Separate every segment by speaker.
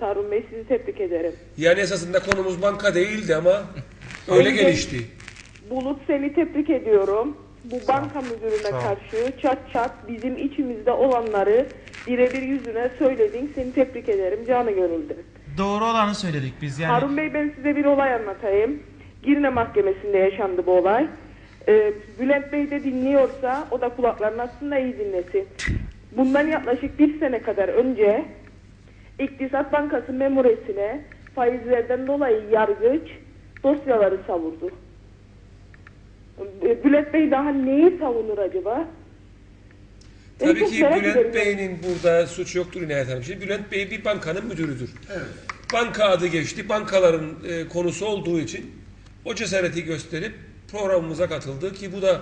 Speaker 1: Harun Bey sizi tebrik ederim.
Speaker 2: Yani esasında konumuz banka değildi ama öyle
Speaker 1: Önce-
Speaker 2: gelişti.
Speaker 1: Bulut seni tebrik ediyorum. Bu banka müdürüne
Speaker 3: Sağ ol.
Speaker 1: karşı çat çat bizim içimizde olanları birebir yüzüne söyledin. Seni tebrik ederim. Canı gönülden.
Speaker 3: Doğru olanı söyledik biz yani.
Speaker 1: Harun Bey ben size bir olay anlatayım. Girne Mahkemesi'nde yaşandı bu olay. Ee, Bülent Bey de dinliyorsa o da kulaklarını aslında iyi dinlesin. Bundan yaklaşık bir sene kadar önce İktisat Bankası memuresine faizlerden dolayı yargıç dosyaları savurdu. Ee, Bülent Bey daha neyi savunur acaba?
Speaker 2: Tabii ki Bülent. Bey'in burada suç yoktur İnayet Hanım. Şimdi Bülent Bey bir bankanın müdürüdür. Banka adı geçti. Bankaların e, konusu olduğu için o cesareti gösterip programımıza katıldı ki bu da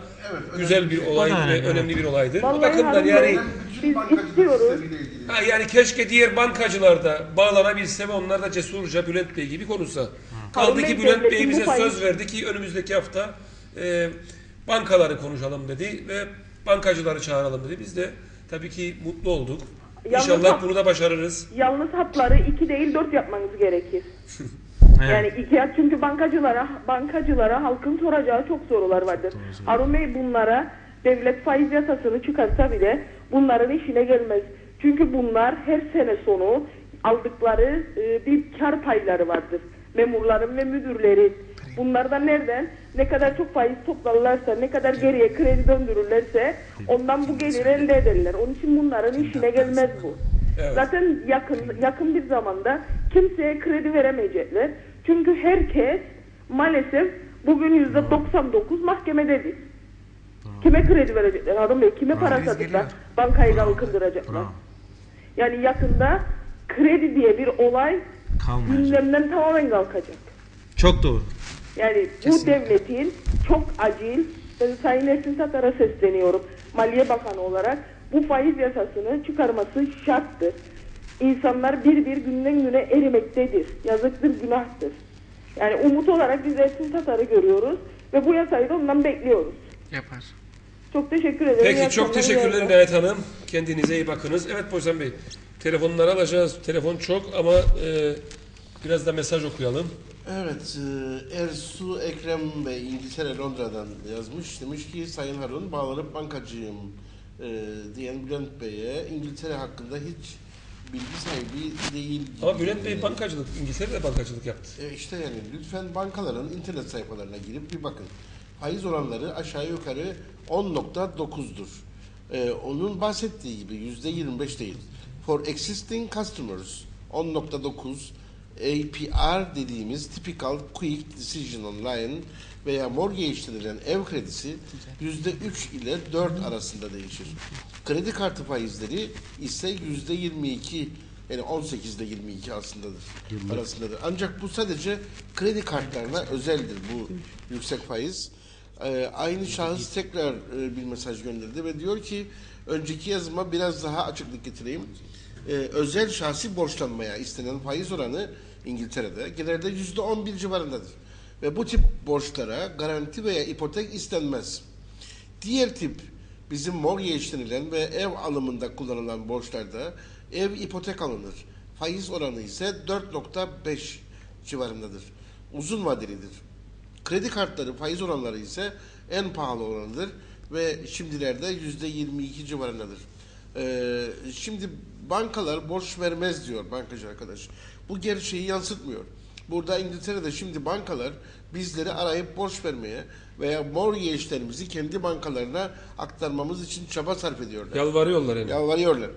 Speaker 2: güzel bir olay
Speaker 3: O da
Speaker 2: ve
Speaker 3: önemli,
Speaker 2: önemli bir olaydır.
Speaker 1: Vallahi
Speaker 2: o bakımdan yani
Speaker 1: Bey- Biz istiyoruz.
Speaker 2: ha, yani keşke diğer bankacılar da bağlanabilse ve onlar da cesurca Bülent Bey gibi konuşsa.
Speaker 1: Harun
Speaker 2: Kaldı ki Bülent Bey bize
Speaker 1: bu
Speaker 2: söz verdi ki önümüzdeki hafta e, bankaları konuşalım dedi ve bankacıları çağıralım dedi. Biz de tabii ki mutlu olduk.
Speaker 1: Yalnız
Speaker 2: İnşallah bunu da başarırız.
Speaker 1: Yalnız hatları iki değil dört yapmanız gerekir.
Speaker 3: Evet.
Speaker 1: Yani iki yat çünkü bankacılara bankacılara halkın soracağı çok sorular vardır. Harun Bey bunlara devlet faiz yasasını çıkarsa bile bunların işine gelmez. Çünkü bunlar her sene sonu aldıkları e, bir kar payları vardır. Memurların ve müdürlerin. Bunlardan nereden ne kadar çok faiz toplarlarsa, ne kadar geriye kredi döndürürlerse ondan bu geliri elde ederler. Onun için bunların işine gelmez bu.
Speaker 2: Evet.
Speaker 1: Zaten yakın yakın bir zamanda kimseye kredi veremeyecekler. Çünkü herkes maalesef bugün yüzde 99 mahkemededir. Kime kredi verecekler Harun Bey? Kime para
Speaker 3: geliyor.
Speaker 1: bankayı kalkındıracaklar?
Speaker 3: Bravo.
Speaker 1: Yani yakında kredi diye bir olay
Speaker 3: Kalmayacak.
Speaker 1: gündemden tamamen kalkacak.
Speaker 3: Çok doğru.
Speaker 1: Yani bu
Speaker 3: Kesinlikle.
Speaker 1: devletin çok acil, ben Sayın Ersin Tatar'a sesleniyorum, Maliye Bakanı olarak bu faiz yasasını çıkarması şarttır. İnsanlar bir bir günden güne erimektedir. Yazıktır, günahtır. Yani umut olarak biz Ersin Tatar'ı görüyoruz ve bu yasayı da ondan bekliyoruz.
Speaker 4: Yapar.
Speaker 1: Çok teşekkür ederim.
Speaker 2: Peki çok
Speaker 1: akşamlar, iyi
Speaker 2: teşekkürler. İnayet Hanım. Kendinize iyi bakınız. Evet Boysan Bey, telefonları alacağız. Telefon çok ama e, biraz da mesaj okuyalım.
Speaker 5: Evet, e, Ersu Ekrem Bey İngiltere Londra'dan yazmış. Demiş ki Sayın Harun bağlanıp bankacıyım e, diyen Bülent Bey'e İngiltere hakkında hiç bilgi sahibi değil.
Speaker 2: Ama Bülent Bey bankacılık, İngiltere'de bankacılık yaptı.
Speaker 5: E işte yani lütfen bankaların internet sayfalarına girip bir bakın. Faiz oranları aşağı yukarı 10.9'dur. E, onun bahsettiği gibi %25 değil. For existing customers 10.9 APR dediğimiz typical quick decision online veya mortgage denilen ev kredisi %3 ile 4 arasında değişir. Kredi kartı faizleri ise %22 yani 18 ile 22 aslındadır, arasındadır. Ancak bu sadece kredi kartlarına özeldir bu yüksek faiz. Ee, aynı şahıs tekrar e, bir mesaj gönderdi ve diyor ki önceki yazıma biraz daha açıklık getireyim. Ee, özel şahsi borçlanmaya istenen faiz oranı İngiltere'de genelde yüzde 11 civarındadır. Ve bu tip borçlara garanti veya ipotek istenmez. Diğer tip bizim mortgage denilen ve ev alımında kullanılan borçlarda ev ipotek alınır. Faiz oranı ise 4.5 civarındadır. Uzun vadelidir. Kredi kartları faiz oranları ise en pahalı oranıdır ve şimdilerde yüzde 22 civarındadır. Ee, şimdi bankalar borç vermez diyor bankacı arkadaş. Bu gerçeği yansıtmıyor. Burada İngiltere'de şimdi bankalar bizleri arayıp borç vermeye veya mortgage'lerimizi kendi bankalarına aktarmamız için çaba sarf ediyorlar.
Speaker 2: Yalvarıyorlar yani.
Speaker 5: Yalvarıyorlar.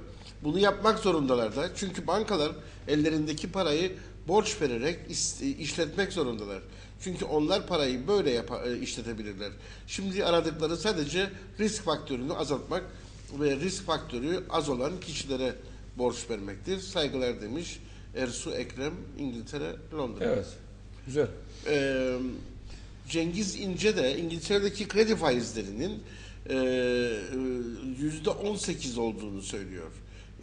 Speaker 5: Bunu yapmak zorundalar da. Çünkü bankalar ellerindeki parayı borç vererek işletmek zorundalar. Çünkü onlar parayı böyle e, işletebilirler. Şimdi aradıkları sadece risk faktörünü azaltmak ve risk faktörü az olan kişilere borç vermektir. Saygılar demiş Ersu Ekrem İngiltere Londra.
Speaker 2: Evet. Güzel.
Speaker 5: Ee, Cengiz İnce de İngiltere'deki kredi faizlerinin e, yüzde 18 olduğunu söylüyor.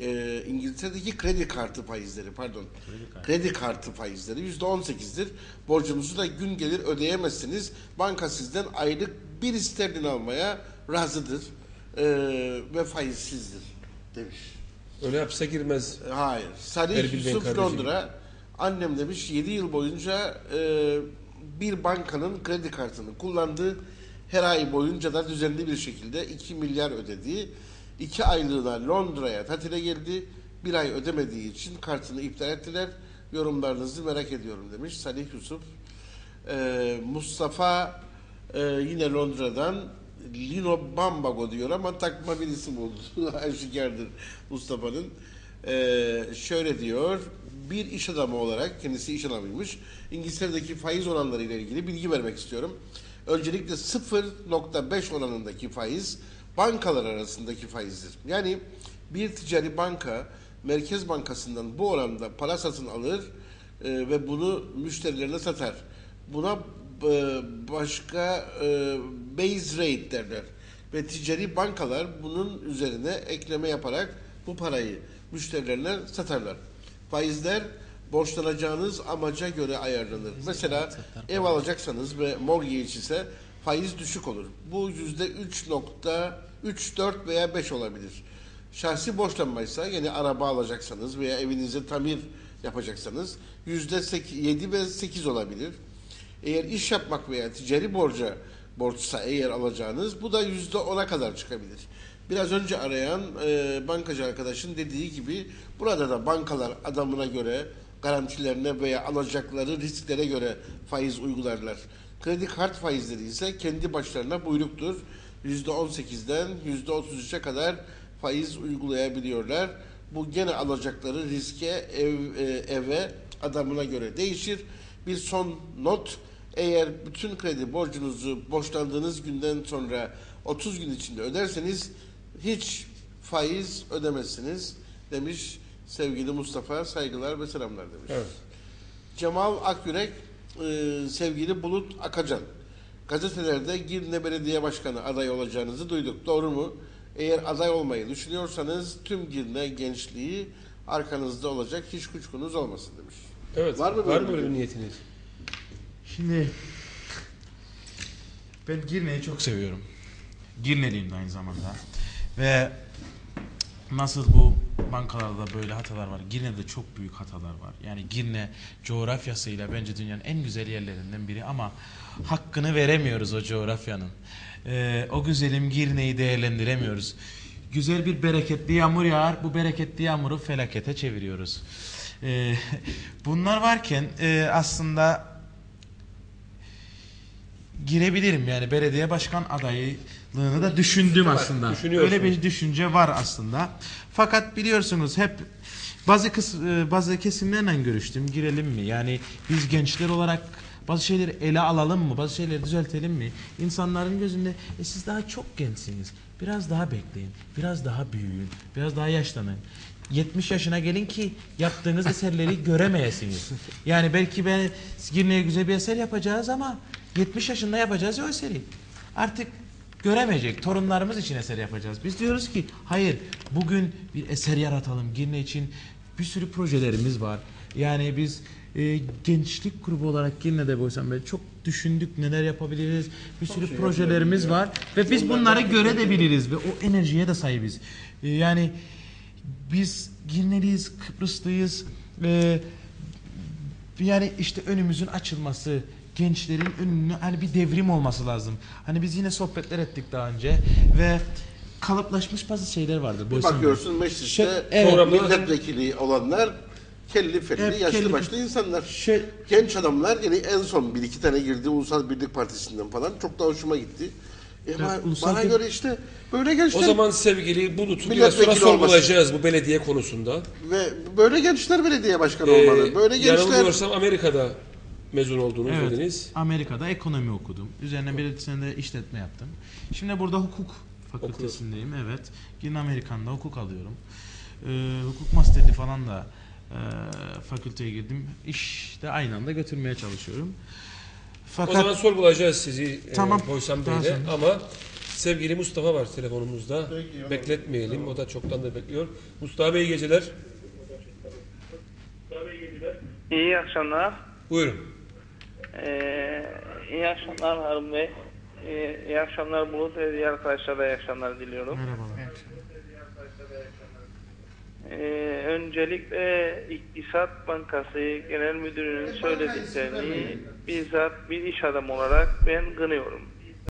Speaker 5: Ee, İngiltere'deki kredi kartı faizleri pardon kredi kartı faizleri yüzde 18'dir. Borcunuzu da gün gelir ödeyemezsiniz. Banka sizden aylık bir sterlin almaya razıdır Ee, ve faizsizdir demiş.
Speaker 2: Öyle hapse girmez.
Speaker 5: Hayır. Salih
Speaker 2: Erbil
Speaker 5: Yusuf. Londra annem demiş 7 yıl boyunca e, bir bankanın kredi kartını kullandı. Her ay boyunca da düzenli bir şekilde 2 milyar ödedi. 2 aylığına Londra'ya tatile geldi. Bir ay ödemediği için kartını iptal ettiler. Yorumlarınızı merak ediyorum demiş Salih Yusuf. E, Mustafa e, yine Londra'dan Lino Bambago diyor ama takma bir isim oldu. Aşikardır Mustafa'nın. E, şöyle diyor. Bir iş adamı olarak kendisi iş adamıymış. İngiltere'deki faiz oranları ile ilgili bilgi vermek istiyorum. Öncelikle 0.5 oranındaki faiz bankalar arasındaki faizdir. Yani bir ticari banka Merkez Bankası'ndan bu oranda para satın alır e, ve bunu müşterilerine satar. Buna başka e, base rate derler. Ve ticari bankalar bunun üzerine ekleme yaparak bu parayı müşterilerine satarlar. Faizler borçlanacağınız amaca göre ayarlanır. Mesela ev alacaksanız ve mortgage ise faiz düşük olur. Bu yüzde 3.34 veya 5 olabilir. Şahsi borçlanmaysa yani araba alacaksanız veya evinize tamir yapacaksanız yüzde 7 ve 8 olabilir. Eğer iş yapmak veya ticari borca borçsa eğer alacağınız bu da yüzde ona kadar çıkabilir. Biraz önce arayan e, bankacı arkadaşın dediği gibi burada da bankalar adamına göre garantilerine veya alacakları risklere göre faiz uygularlar. Kredi kart faizleri ise kendi başlarına buyruktur. Yüzde 18'den yüzde 33'e kadar faiz uygulayabiliyorlar. Bu gene alacakları riske ev, e, eve adamına göre değişir. Bir son not eğer bütün kredi borcunuzu borçlandığınız günden sonra 30 gün içinde öderseniz hiç faiz ödemezsiniz demiş sevgili Mustafa saygılar ve selamlar demiş.
Speaker 2: Evet.
Speaker 5: Cemal Akyürek e, sevgili Bulut Akacan gazetelerde Girne Belediye Başkanı aday olacağınızı duyduk. Doğru mu? Eğer aday olmayı düşünüyorsanız tüm Girne gençliği arkanızda olacak hiç kuşkunuz olmasın demiş.
Speaker 2: Evet.
Speaker 5: Var mı
Speaker 2: Var
Speaker 5: böyle
Speaker 2: mı böyle
Speaker 5: bir
Speaker 2: niyetiniz?
Speaker 3: Şimdi ben Girne'yi çok seviyorum. Girneliyim de aynı zamanda. Ve nasıl bu bankalarda böyle hatalar var. Girne'de çok büyük hatalar var. Yani Girne coğrafyasıyla bence dünyanın en güzel yerlerinden biri ama hakkını veremiyoruz o coğrafyanın. Ee, o güzelim Girne'yi değerlendiremiyoruz. Güzel bir bereketli yağmur yağar. Bu bereketli yağmuru felakete çeviriyoruz. Ee, bunlar varken e, aslında girebilirim yani belediye başkan adaylığını da düşündüm aslında. Öyle bir düşünce var aslında. Fakat biliyorsunuz hep bazı kıs- e, bazı kesimlerle görüştüm. Girelim mi? Yani biz gençler olarak bazı şeyleri ele alalım mı? Bazı şeyleri düzeltelim mi? İnsanların gözünde e siz daha çok gençsiniz. Biraz daha bekleyin. Biraz daha büyüyün. Biraz daha yaşlanın. 70 yaşına gelin ki yaptığınız eserleri göremeyesiniz. Yani belki ben Girne'ye güzel bir eser yapacağız ama 70 yaşında yapacağız ya o eseri. Artık göremeyecek. Torunlarımız için eser yapacağız. Biz diyoruz ki hayır bugün bir eser yaratalım. Girne için bir sürü projelerimiz var. Yani biz e, gençlik grubu olarak Girne'de boysam ben çok düşündük neler yapabiliriz. Bir sürü projelerimiz var ve biz bunları görebiliriz ve o enerjiye de sahibiz. E, yani biz Girneliyiz, Kıbrıslıyız. E, yani işte önümüzün açılması, gençlerin önünü hani bir devrim olması lazım. Hani biz yine sohbetler ettik daha önce ve kalıplaşmış bazı şeyler vardır.
Speaker 5: Bir
Speaker 3: Boysan Bey.
Speaker 5: bakıyorsun mecliste
Speaker 3: evet.
Speaker 5: Milletvekili olanlar kelli felli
Speaker 3: Hep
Speaker 5: yaşlı
Speaker 3: kelli-
Speaker 5: başlı insanlar.
Speaker 3: Şey,
Speaker 5: Genç adamlar yani en son bir iki tane girdi Ulusal Birlik Partisi'nden falan çok da hoşuma gitti. E ama
Speaker 3: Ulusal
Speaker 5: bana göre işte böyle gençler
Speaker 2: O zaman sevgili Bulut'u biraz
Speaker 5: Milletvekili
Speaker 2: sonra sorgulayacağız bu belediye konusunda.
Speaker 5: ve böyle gençler belediye başkanı
Speaker 2: Ee,
Speaker 5: olmalı. Böyle gençler
Speaker 2: yanılmıyorsam Amerika'da mezun olduğunu
Speaker 3: evet,
Speaker 2: dediniz.
Speaker 3: Amerika'da ekonomi okudum. Üzerine bir sene de işletme yaptım. Şimdi burada hukuk fakültesindeyim. Evet. Yine Amerikan'da hukuk alıyorum. Ee, hukuk masterli falan da e, fakülteye girdim. İş de aynı anda götürmeye çalışıyorum.
Speaker 2: O
Speaker 3: Fakat
Speaker 2: zaman sorgulayacağız sizi
Speaker 3: Tamam,
Speaker 2: e, Boysan
Speaker 3: daha
Speaker 2: Bey'le ama sevgili Mustafa var telefonumuzda. Bekletmeyelim. O da çoktan da bekliyor. Mustafa Bey iyi geceler.
Speaker 4: İyi akşamlar.
Speaker 2: Buyurun.
Speaker 4: Ee, iyi akşamlar Harun Bey. Ee, iyi akşamlar Bulut ve diğer arkadaşlara da iyi akşamlar diliyorum.
Speaker 3: merhabalar.
Speaker 4: Ee, öncelikle İktisat Bankası Genel Müdürü'nün söylediklerini bizzat bir iş adamı olarak ben kınıyorum.